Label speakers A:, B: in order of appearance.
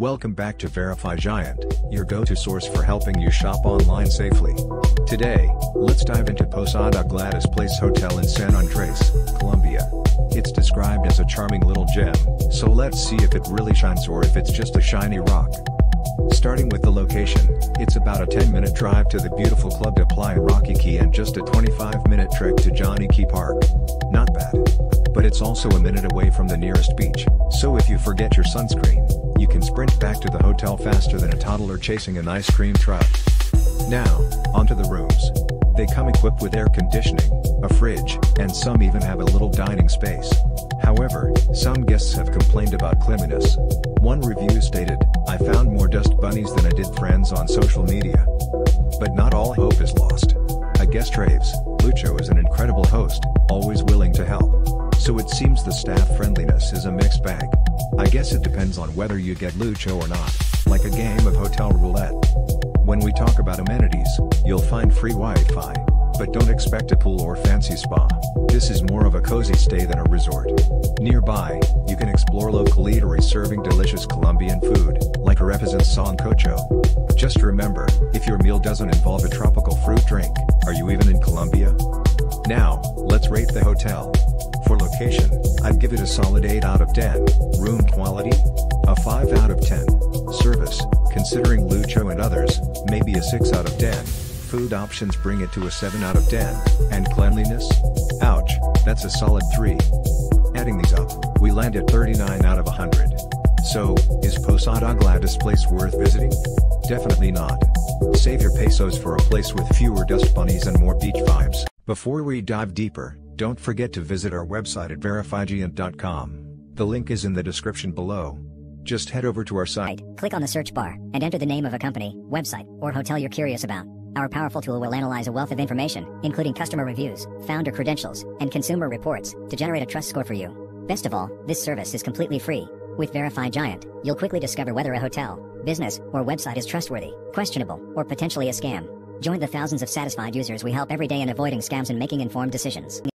A: Welcome back to Verify Giant, your go-to source for helping you shop online safely. Today, let's dive into Posada Gladys Place Hotel in San Andres, Colombia. It's described as a charming little gem, so let's see if it really shines or if it's just a shiny rock. Starting with the location, it's about a 10-minute drive to the beautiful Club de Playa Rocky Cay and just a 25-minute trek to Johnny Cay Park. Not bad. But it's also a minute away from the nearest beach, so if you forget your sunscreen, can sprint back to the hotel faster than a toddler chasing an ice cream truck. Now, onto the rooms. They come equipped with air conditioning, a fridge, and some even have a little dining space. However, some guests have complained about cleanliness. One review stated, I found more dust bunnies than I did friends on social media. But not all hope is lost. A guest raves, Lucho is an incredible host, always willing to help. So it seems the staff friendliness is a mixed bag. I guess it depends on whether you get Lucho or not, like a game of hotel roulette. When we talk about amenities, you'll find free Wi-Fi, but don't expect a pool or fancy spa. This is more of a cozy stay than a resort. Nearby, you can explore local eateries serving delicious Colombian food, like arepas and sancocho. Just remember, if your meal doesn't involve a tropical fruit drink, are you even in Colombia? Now, let's rate the hotel. For location, I'd give it a solid 8 out of 10. Room quality? A 5 out of 10. Service, considering Lucho and others, maybe a 6 out of 10. Food options bring it to a 7 out of 10. And cleanliness? Ouch, that's a solid 3. Adding these up, we land at 39 out of 100. So, is Posada Gladys Place worth visiting? Definitely not. Save your pesos for a place with fewer dust bunnies and more beach vibes. Before we dive deeper, don't forget to visit our website at verifygiant.com. The link is in the description below. Just head over to our site.
B: Click on the search bar and enter the name of a company, website, or hotel you're curious about. Our powerful tool will analyze a wealth of information, including customer reviews, founder credentials, and consumer reports, to generate a trust score for you. Best of all, this service is completely free. With Verify Giant, you'll quickly discover whether a hotel, business, or website is trustworthy, questionable, or potentially a scam. Join the thousands of satisfied users we help every day in avoiding scams and making informed decisions.